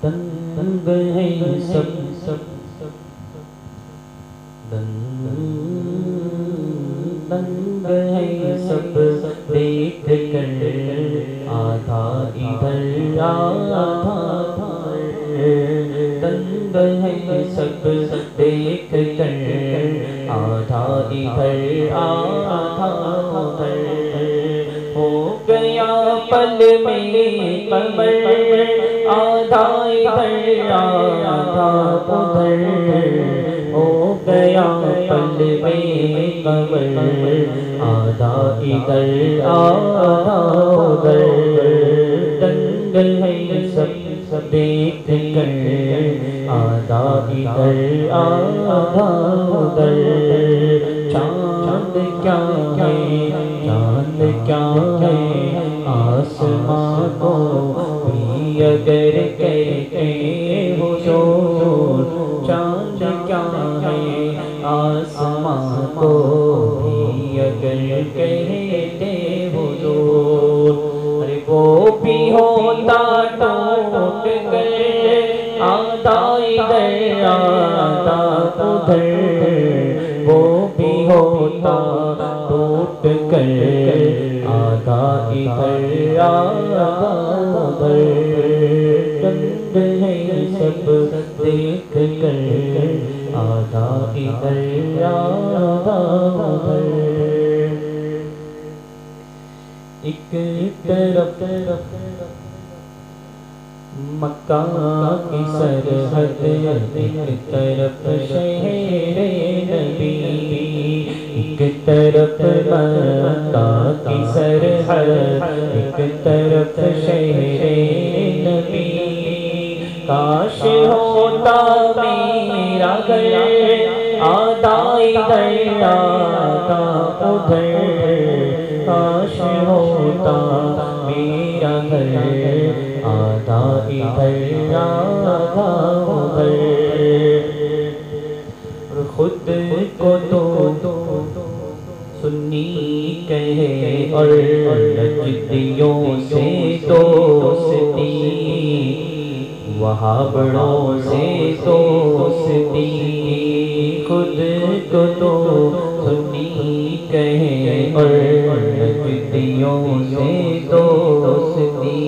تنگ ہے سب۔ سب تنگ ہے سب۔ دیکھ کر آدھا ادھر، آدھا تنگ ہے سب۔ دیکھ کر آدھا ادھر، آدھا ہو گیا پل میں قمر آدھا ادھر آدھا ادھر ہو گیا پل میں قمر آدھا ادھر آدھا ادھر دنگل ہے سب سب دیکھ کر آدھا ادھر آدھا ادھر چاند کیا ہے؟ چاند کیا ہے؟ اگر کہتے ہو جو چاند کیا ہے؟ آسمان کو بھی اگر کہتے ہو جو ارے وہ بھی ہوتا ٹوٹ گئے آدھا ادھر آدھا ادھر۔ وہ بھی ہوتا ٹوٹ کر آدھا ادھر آدھا کر آدھا ادھر آدھا ادھر ایک طرف مکہ کی سرحد، ایک طرف شہر نبی، ایک طرف مکہ کی سرحد، ایک طرف شہر نبی۔ کاش ہوتا میرا گھر آدھا ادھر آدھا ادھر کاش ہوتا، میرا گھر۔ آدھا ادھر آدھا ادھر۔ خود کو تو سنی کہے، اور نجدیوں سے دوستی، وہاں بڑوں سے تو دوستی خود کو تو سنی کہے اور نجدیوں سے دوستی،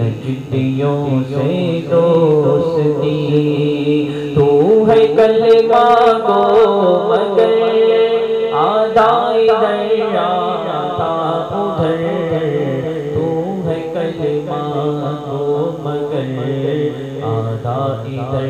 نجدیوں سے دوستی۔ تو ہے کلمہ کو مگر آدھا ادھر ادھر